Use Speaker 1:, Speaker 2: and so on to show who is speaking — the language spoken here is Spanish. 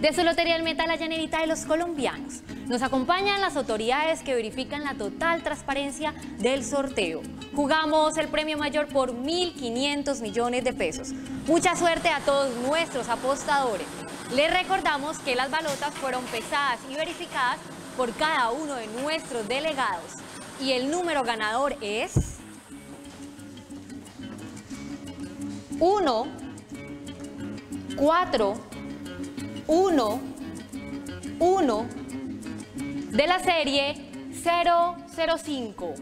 Speaker 1: De su Lotería del Metal, la llanerita de los colombianos. Nos acompañan las autoridades que verifican la total transparencia del sorteo. Jugamos el premio mayor por 1.500 millones de pesos. Mucha suerte a todos nuestros apostadores. Les recordamos que las balotas fueron pesadas y verificadas por cada uno de nuestros delegados. Y el número ganador es... 1, 4, 1, 1 de la serie 005.